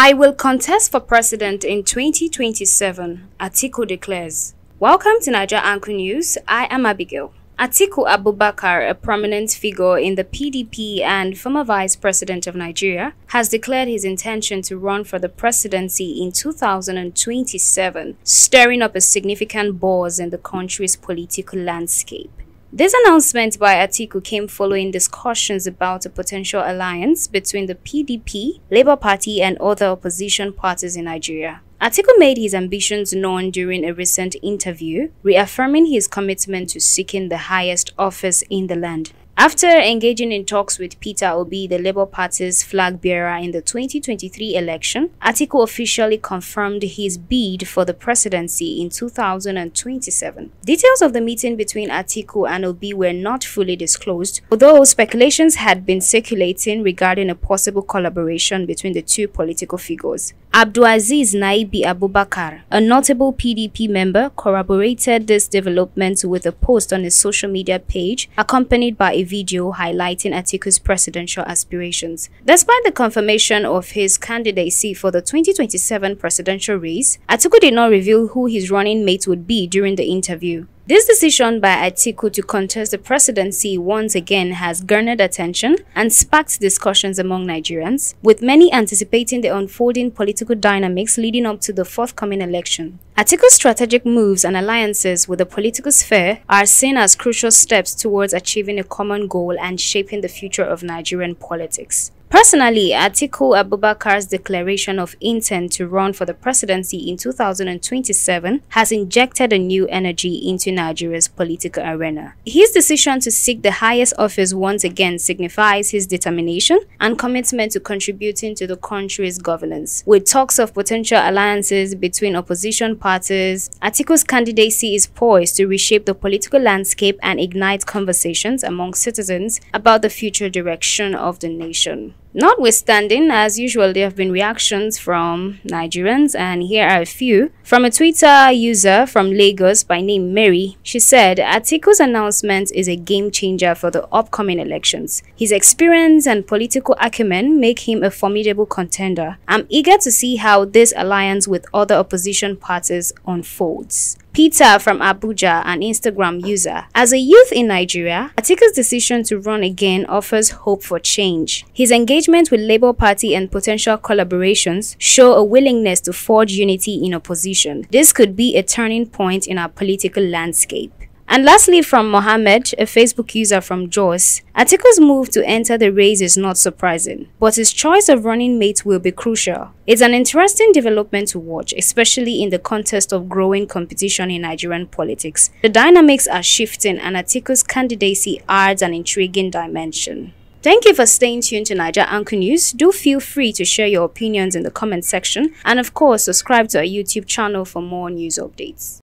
I will contest for president in 2027, Atiku declares. Welcome to Naija Anchor News. I am Abigail. Atiku Abubakar, a prominent figure in the PDP and former vice president of Nigeria, has declared his intention to run for the presidency in 2027, stirring up a significant buzz in the country's political landscape. This announcement by Atiku came following discussions about a potential alliance between the PDP, Labour Party and other opposition parties in Nigeria. Atiku made his ambitions known during a recent interview, reaffirming his commitment to seeking the highest office in the land. After engaging in talks with Peter Obi, the Labour Party's flag bearer in the 2023 election, Atiku officially confirmed his bid for the presidency in 2027. Details of the meeting between Atiku and Obi were not fully disclosed, although speculations had been circulating regarding a possible collaboration between the two political figures. Abdul-Aziz Na'ibi Abubakar, a notable PDP member, corroborated this development with a post on his social media page accompanied by a video highlighting Atiku's presidential aspirations. Despite the confirmation of his candidacy for the 2027 presidential race, Atiku did not reveal who his running mate would be during the interview. This decision by Atiku to contest the presidency once again has garnered attention and sparked discussions among Nigerians, with many anticipating the unfolding political dynamics leading up to the forthcoming election. Atiku's strategic moves and alliances with the political sphere are seen as crucial steps towards achieving a common goal and shaping the future of Nigerian politics. Personally, Atiku Abubakar's declaration of intent to run for the presidency in 2027 has injected a new energy into Nigeria's political arena. His decision to seek the highest office once again signifies his determination and commitment to contributing to the country's governance. With talks of potential alliances between opposition parties, Atiku's candidacy is poised to reshape the political landscape and ignite conversations among citizens about the future direction of the nation. Notwithstanding, as usual, there have been reactions from Nigerians, and here are a few. From a Twitter user from Lagos by name Mary, she said, Atiku's announcement is a game changer for the upcoming elections. His experience and political acumen make him a formidable contender. I'm eager to see how this alliance with other opposition parties unfolds. Peter from Abuja, an Instagram user. As a youth in Nigeria, Atiku's decision to run again offers hope for change. His engagement with Labour Party and potential collaborations show a willingness to forge unity in opposition. This could be a turning point in our political landscape. And lastly, from Mohammed, a Facebook user from Jos, Atiku's move to enter the race is not surprising, but his choice of running mate will be crucial. It's an interesting development to watch, especially in the context of growing competition in Nigerian politics. The dynamics are shifting and Atiku's candidacy adds an intriguing dimension. Thank you for staying tuned to Naija Anchor News. Do feel free to share your opinions in the comment section and of course subscribe to our YouTube channel for more news updates.